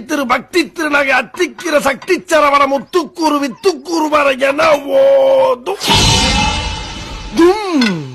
திரு பக்தி திருநகை அத்திக்கிற சக்தி சரவண முத்துக்குருவி துக்குருவர என ஓதும். தும்.